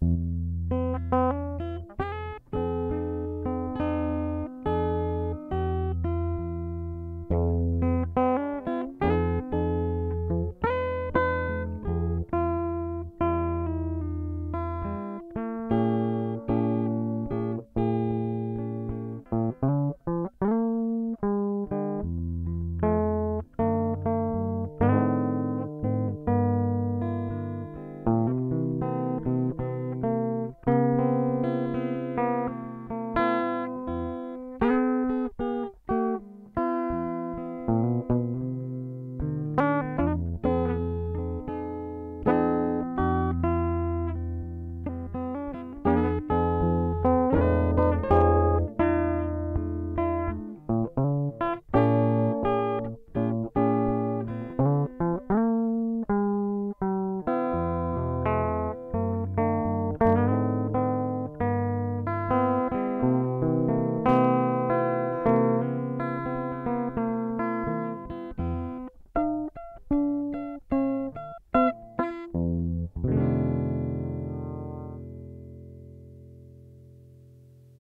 you.